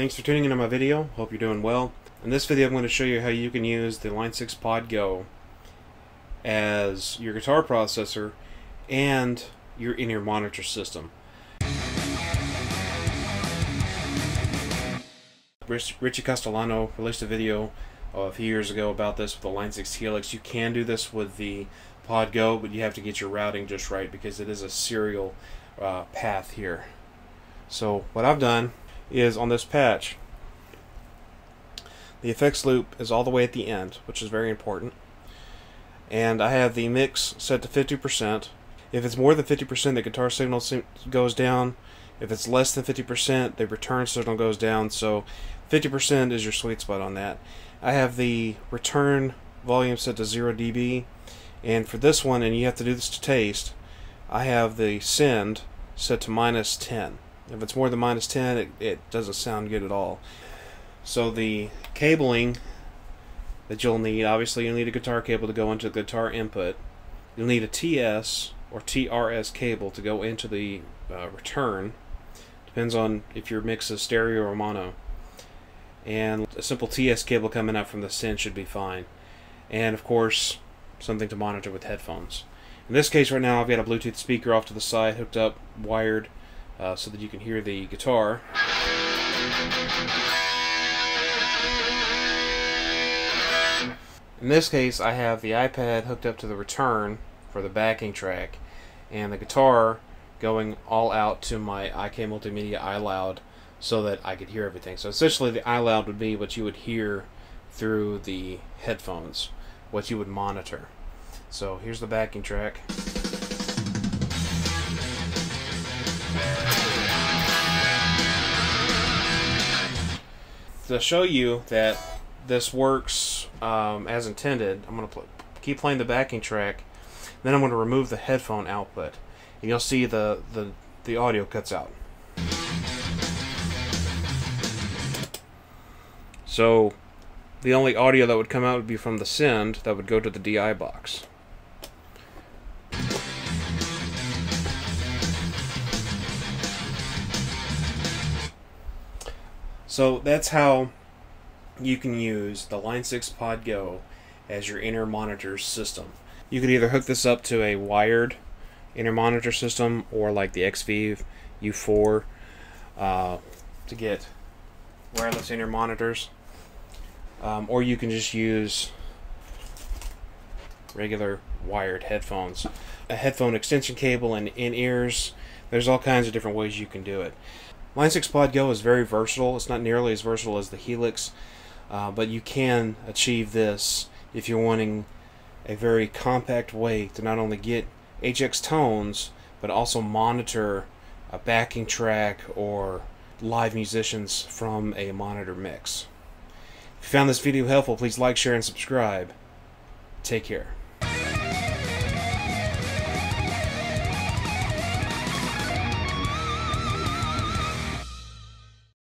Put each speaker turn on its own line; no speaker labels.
thanks for tuning into my video. Hope you're doing well. In this video I'm going to show you how you can use the Line 6 Pod Go as your guitar processor and your in-ear monitor system. Richie Castellano released a video a few years ago about this with the Line 6 Helix. You can do this with the Pod Go, but you have to get your routing just right because it is a serial uh, path here. So what I've done is on this patch, the effects loop is all the way at the end, which is very important. And I have the mix set to 50%. If it's more than 50%, the guitar signal goes down. If it's less than 50%, the return signal goes down. So 50% is your sweet spot on that. I have the return volume set to 0 dB. And for this one, and you have to do this to taste, I have the send set to minus 10. If it's more than minus 10, it, it doesn't sound good at all. So the cabling that you'll need, obviously you'll need a guitar cable to go into the guitar input. You'll need a TS or TRS cable to go into the uh, return. Depends on if your mix is stereo or mono. And a simple TS cable coming up from the send should be fine. And of course, something to monitor with headphones. In this case right now I've got a Bluetooth speaker off to the side hooked up, wired, uh, so that you can hear the guitar. In this case I have the iPad hooked up to the return for the backing track and the guitar going all out to my IK Multimedia iLoud so that I could hear everything. So essentially the iLoud would be what you would hear through the headphones, what you would monitor. So here's the backing track. To show you that this works um, as intended, I'm going to keep playing the backing track. Then I'm going to remove the headphone output. And you'll see the, the, the audio cuts out. So the only audio that would come out would be from the send that would go to the DI box. So that's how you can use the Line 6 Pod Go as your in-ear monitor system. You could either hook this up to a wired in-ear monitor system or like the XV U4 uh, to get wireless in-ear monitors. Um, or you can just use regular wired headphones. A headphone extension cable and in-ears. There's all kinds of different ways you can do it. Line 6 Pod Go is very versatile. It's not nearly as versatile as the Helix, uh, but you can achieve this if you're wanting a very compact way to not only get HX tones, but also monitor a backing track or live musicians from a monitor mix. If you found this video helpful, please like, share, and subscribe. Take care.